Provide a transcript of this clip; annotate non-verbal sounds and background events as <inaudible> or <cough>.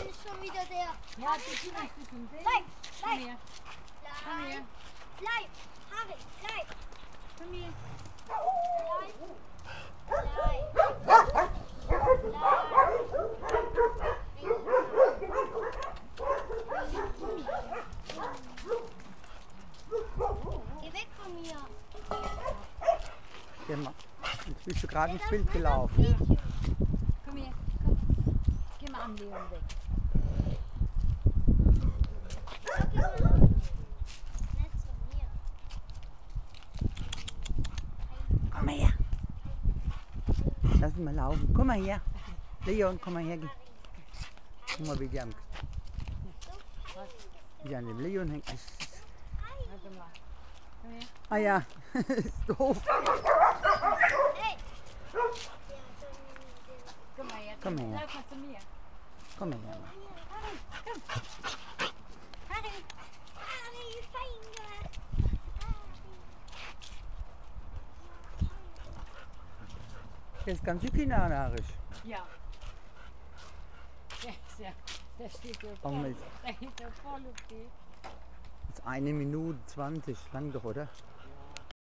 Nein, ist schon wieder der. Ja, du möchtest schon. Bleib, bleib, bleib, her, bleib. Harry, bleib, komm her. bleib, bleib. Geh weg von mir. Geh mal. Jetzt bist du gerade ins Bild gelaufen. Komm her, komm. Geh mal am Leon weg. Schau, geh mal auf. Nicht zu mir. Komm mal her. Lass ihn mal laufen. Komm mal her. Leon, komm mal her. Guck mal, wie die, am, wie an dem Leon hängt. Her. Ah ja, <laughs> ist doof. Komm mal her. Komm her. Mal mir. Komm mal her. Harry, Harry, fein gemacht. Der ist ganz kinderarisch. Ja. Der ist ja, der steht ja voll. Der ist ja voll okay. Jetzt eine Minute 20, lang doch, oder?